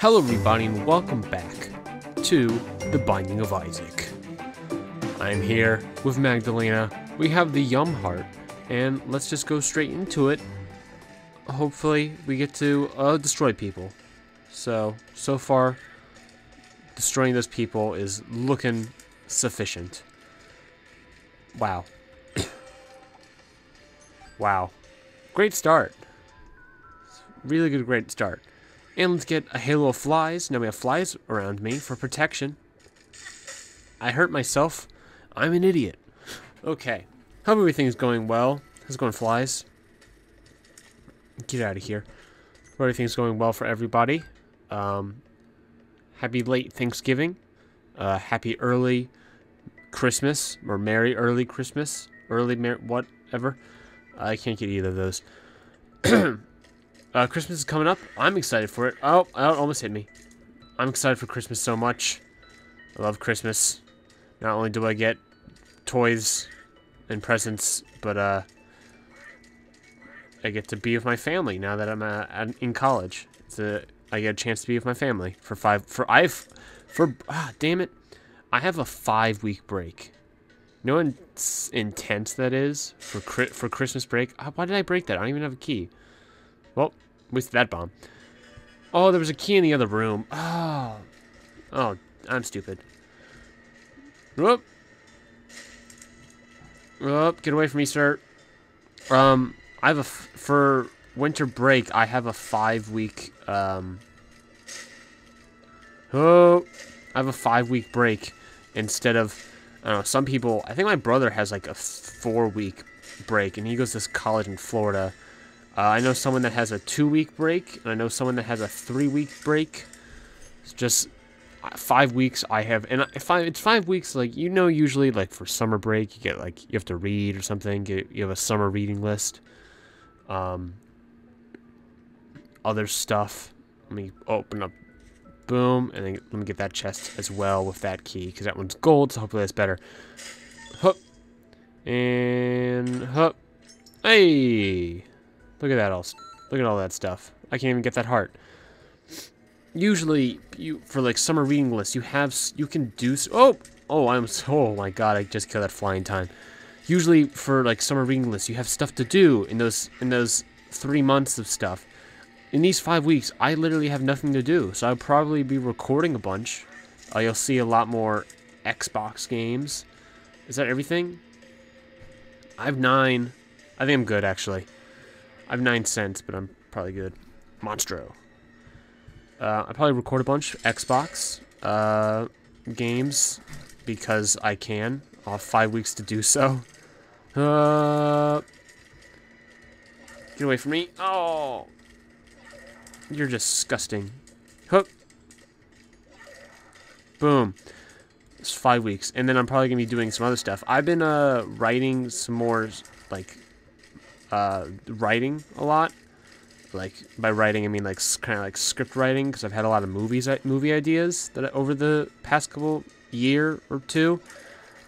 Hello, everybody, and welcome back to The Binding of Isaac. I'm here with Magdalena. We have the Yum Heart, and let's just go straight into it. Hopefully, we get to uh, destroy people. So, so far, destroying those people is looking sufficient. Wow. wow. Great start. Really good, great start. And let's get a halo of flies. Now we have flies around me for protection. I hurt myself. I'm an idiot. Okay. Hope everything's going well. How's it going, flies? Get out of here. Hope everything's going well for everybody. Um, happy late Thanksgiving. Uh, happy early Christmas. Or Merry early Christmas. Early Mer- whatever. I can't get either of those. Uh, Christmas is coming up. I'm excited for it. Oh, it almost hit me. I'm excited for Christmas so much. I love Christmas. Not only do I get toys and presents, but uh, I get to be with my family now that I'm uh, in college. It's a, I get a chance to be with my family for five. For I've, for ah, damn it, I have a five week break. You know how intense that is for for Christmas break. Ah, why did I break that? I don't even have a key. Well, wasted that bomb. Oh, there was a key in the other room. Oh. Oh, I'm stupid. Whoop. Whoop, get away from me, sir. Um, I have a, for winter break, I have a five week, um, oh, I have a five week break instead of, I don't know, some people, I think my brother has like a four week break and he goes to college in Florida. Uh, I know someone that has a two-week break, and I know someone that has a three-week break. It's just uh, five weeks. I have, and I, it's five weeks, like you know, usually like for summer break, you get like you have to read or something. Get, you have a summer reading list. Um, other stuff. Let me open up. Boom, and then let me get that chest as well with that key because that one's gold. So hopefully that's better. Hup and hup. Hey. Look at that all. Look at all that stuff. I can't even get that heart. Usually, you for like summer reading lists, you have you can do. Oh, oh, I'm so. Oh my god! I just killed that flying time. Usually, for like summer reading lists, you have stuff to do in those in those three months of stuff. In these five weeks, I literally have nothing to do, so I'll probably be recording a bunch. Uh, you'll see a lot more Xbox games. Is that everything? I have nine. I think I'm good, actually. I have nine cents, but I'm probably good. Monstro. Uh, I probably record a bunch Xbox uh, games because I can. I'll have five weeks to do so. Uh, get away from me. Oh. You're disgusting. Hook. Boom. It's five weeks. And then I'm probably going to be doing some other stuff. I've been uh, writing some more, like, uh, writing a lot. Like by writing, I mean like kind of like script writing because I've had a lot of movies, movie ideas that I, over the past couple year or two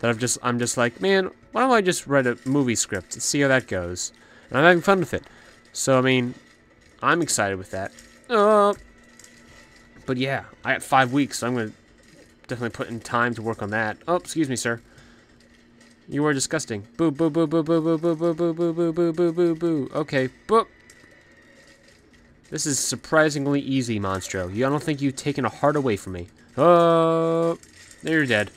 that I've just I'm just like, man, why don't I just write a movie script and see how that goes? And I'm having fun with it. So I mean, I'm excited with that. Uh, but yeah, I got five weeks, so I'm gonna definitely put in time to work on that. Oh, excuse me, sir. You are disgusting. Boo, boo, boo, boo, boo, boo, boo, boo, boo, boo, boo, boo, boo, boo. Okay, boo. This is surprisingly easy, Monstro. You, I don't think you've taken a heart away from me. Oh, there you're dead.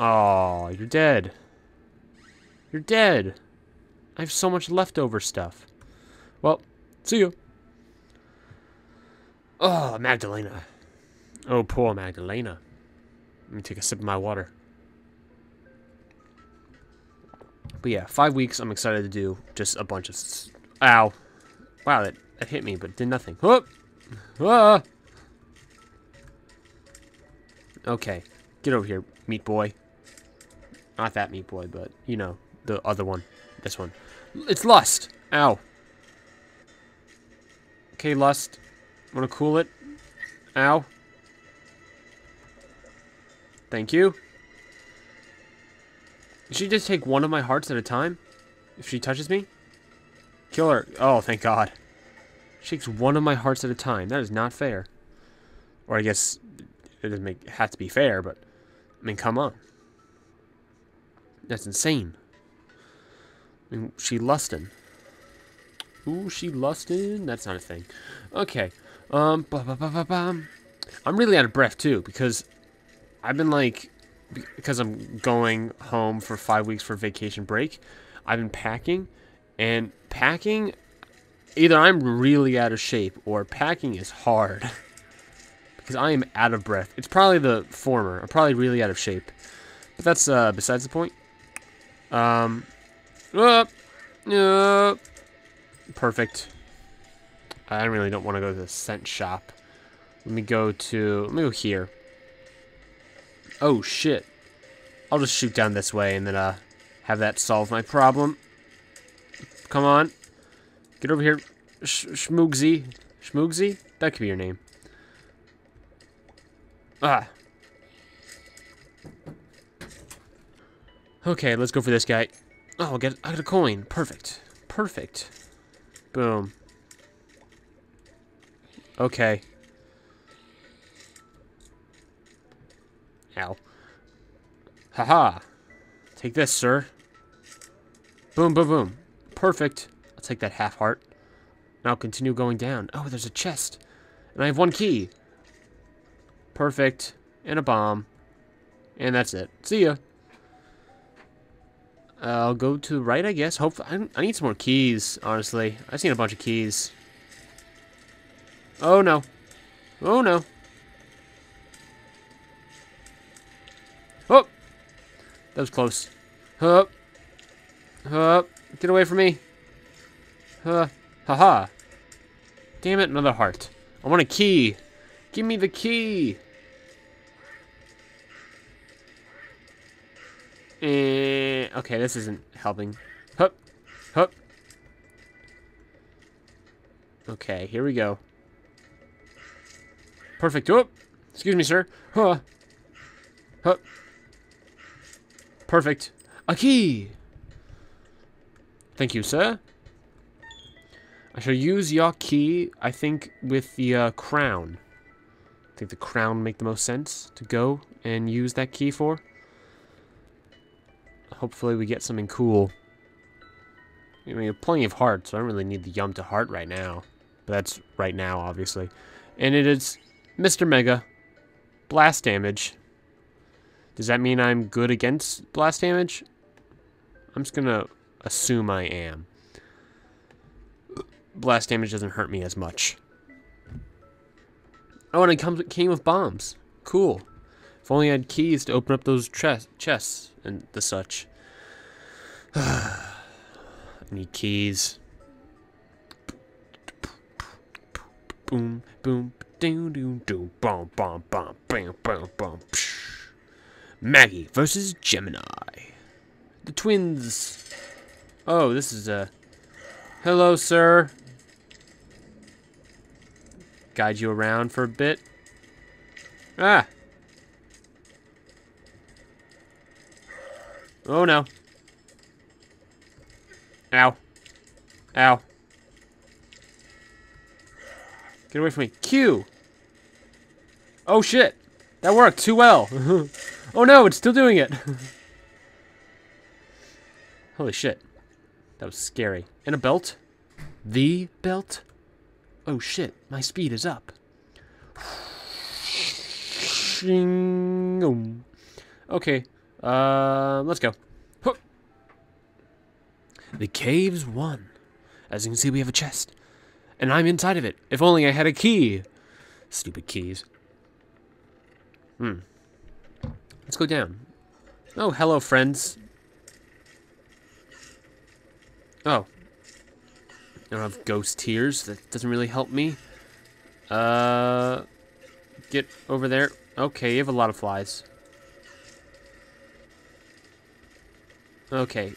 Oh, you're dead. You're dead. I have so much leftover stuff. Well, see you. Oh, Magdalena. Oh, poor Magdalena. Let me take a sip of my water. But yeah, five weeks. I'm excited to do just a bunch of. Ow! Wow, that, that hit me, but did nothing. Whoop! Ah! Okay, get over here, meat boy. Not that meat boy, but you know the other one. This one. It's lust. Ow. Okay, lust. Want to cool it? Ow. Thank you. Did she just take one of my hearts at a time? If she touches me? Kill her. Oh, thank God. She takes one of my hearts at a time. That is not fair. Or I guess it doesn't make have to be fair, but I mean, come on. That's insane. I mean, she lusting. Ooh, she lusting. That's not a thing. Okay. Um. Ba -ba -ba -ba -bam. I'm really out of breath too because I've been like because I'm going home for five weeks for vacation break. I've been packing, and packing. Either I'm really out of shape or packing is hard because I am out of breath. It's probably the former. I'm probably really out of shape, but that's uh, besides the point. Um. Uh, uh, perfect. I really don't want to go to the scent shop. Let me go to, let me go here. Oh, shit. I'll just shoot down this way and then uh, have that solve my problem. Come on. Get over here. Sh Schmoogsy. Schmoogsy? That could be your name. Ah. Okay, let's go for this guy. Oh, I'll get, I got a coin. Perfect. Perfect. Boom. Okay. Ow. Haha. -ha. Take this, sir. Boom, boom, boom. Perfect. I'll take that half heart. Now continue going down. Oh, there's a chest. And I have one key. Perfect. And a bomb. And that's it. See ya. I'll go to the right, I guess. Hopefully, I, I need some more keys, honestly. I've seen a bunch of keys. Oh, no. Oh, no. Oh! That was close. Hup. Hup. Get away from me. Huh. Haha. -ha. Damn it, another heart. I want a key. Give me the key. Eh, okay, this isn't helping. Hup. Hup. Okay, here we go. Perfect. Oh, excuse me, sir. Huh. Huh. Perfect. A key. Thank you, sir. I shall use your key, I think, with the uh, crown. I think the crown make the most sense to go and use that key for. Hopefully we get something cool. I mean, plenty of hearts, so I don't really need the Yum to heart right now. But that's right now, obviously. And it is Mr. Mega. Blast damage. Does that mean I'm good against blast damage? I'm just gonna assume I am. Blast damage doesn't hurt me as much. Oh, and it comes came with bombs. Cool. If only I had keys to open up those chests and the such. I need keys. Boom, boom, doom, doom, doom, bum, bum, bum, bam, bam, bam. Maggie versus Gemini. The twins. Oh, this is a. Hello, sir. Guide you around for a bit. Ah. Oh no. Ow. Ow. Get away from me. Q! Oh shit! That worked too well! oh no, it's still doing it! Holy shit. That was scary. And a belt? The belt? Oh shit, my speed is up. Okay, uh, let's go. The cave's won. As you can see, we have a chest. And I'm inside of it. If only I had a key. Stupid keys. Hmm. Let's go down. Oh, hello, friends. Oh. I don't have ghost tears. That doesn't really help me. Uh, get over there. Okay, you have a lot of flies. Okay,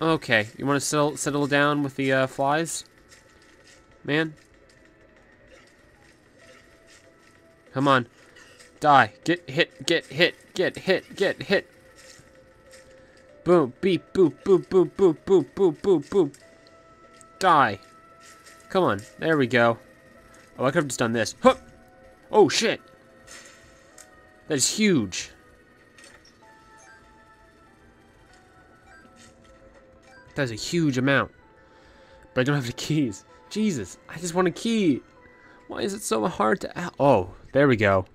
Okay, you want to settle, settle down with the uh, flies? Man? Come on. Die. Get hit, get hit, get hit, get hit. Boom, beep, boop, boop, boop, boop, boop, boop, boop, boop. Die. Come on. There we go. Oh, I could have just done this. Huh! Oh, shit. That is huge. That is a huge amount. But I don't have the keys. Jesus, I just want a key. Why is it so hard to... Oh, there we go.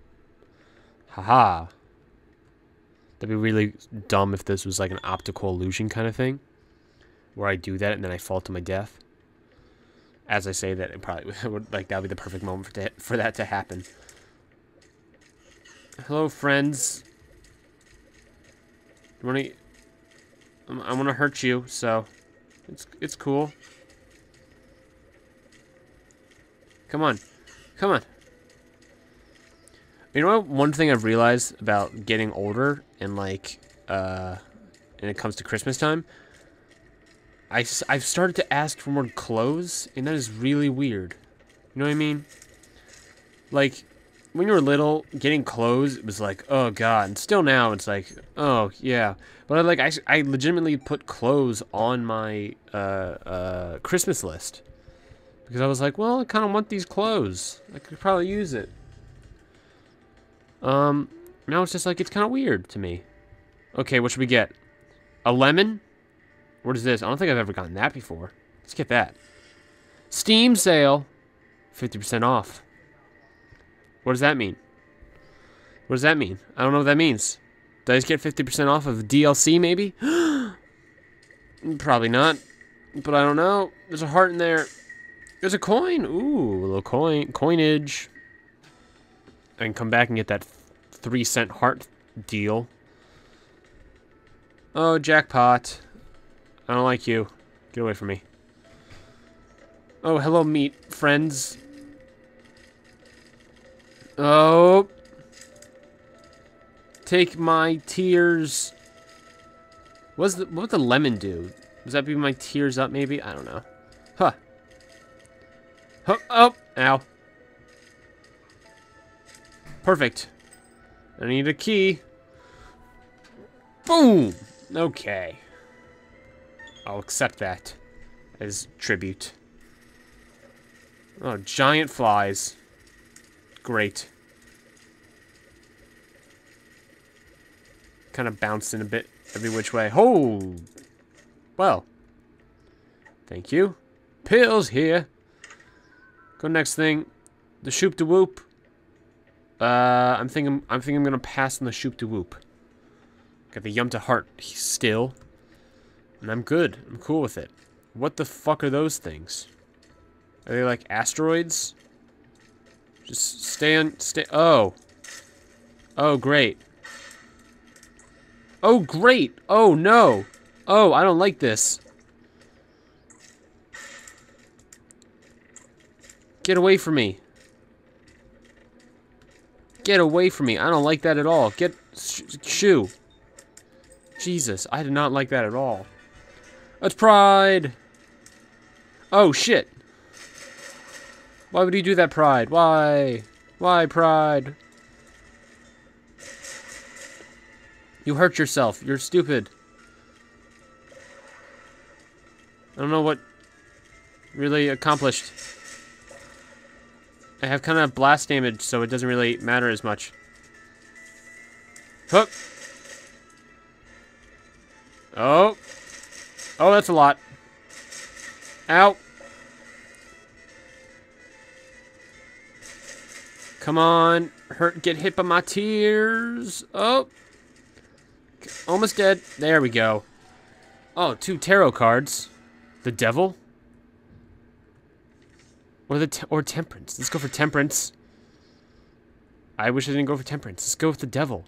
Haha. -ha. That'd be really dumb if this was like an optical illusion kind of thing. Where I do that and then I fall to my death. As I say that, it probably would like that would be the perfect moment for, to, for that to happen. Hello, friends. You wanna... Um, I want to hurt you, so it's it's cool. Come on. Come on. You know what? One thing I've realized about getting older and like, uh, and it comes to Christmas time, I, I've started to ask for more clothes, and that is really weird. You know what I mean? Like, when you were little, getting clothes was like, oh god. And still now, it's like, oh yeah. But I, like, I, I legitimately put clothes on my uh, uh, Christmas list. Because I was like, well, I kind of want these clothes. I could probably use it. Um, now it's just like, it's kind of weird to me. Okay, what should we get? A lemon? What is this? I don't think I've ever gotten that before. Let's get that. Steam sale. 50% off. What does that mean? What does that mean? I don't know what that means. Did I just get 50% off of DLC, maybe? Probably not. But I don't know. There's a heart in there. There's a coin. Ooh, a little coin coinage. Can come back and get that three cent heart deal. Oh, jackpot. I don't like you. Get away from me. Oh, hello, meat friends. Oh. Take my tears. What's the, what would the lemon do? Does that be my tears up, maybe? I don't know. Huh. Huh. oh, ow. Perfect. I need a key. Boom! Okay. I'll accept that as tribute. Oh, giant flies. Great. Kind of bouncing a bit every which way. Oh! Well. Thank you. Pills here. Go next thing. The shoop de whoop. Uh, I'm thinking. I'm thinking I'm gonna pass on the shoop de whoop. Got the yum to heart still, and I'm good. I'm cool with it. What the fuck are those things? Are they like asteroids? Just stay on. Stay. Oh. Oh great. Oh great. Oh no. Oh I don't like this. Get away from me. Get away from me. I don't like that at all. Get... Sh shoo. Jesus, I did not like that at all. That's pride. Oh, shit. Why would he do that, pride? Why? Why, pride? You hurt yourself. You're stupid. I don't know what really accomplished. I have kind of blast damage, so it doesn't really matter as much. Hook. Oh. Oh, that's a lot. Ow. Come on. Hurt, get hit by my tears. Oh. Almost dead. There we go. Oh, two tarot cards. The devil? Or the te or temperance. Let's go for temperance. I wish I didn't go for temperance. Let's go with the devil.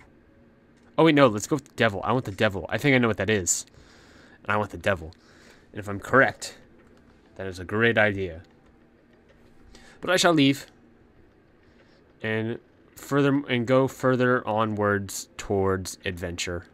Oh wait, no. Let's go with the devil. I want the devil. I think I know what that is. And I want the devil. And if I'm correct, that is a great idea. But I shall leave. And further and go further onwards towards adventure.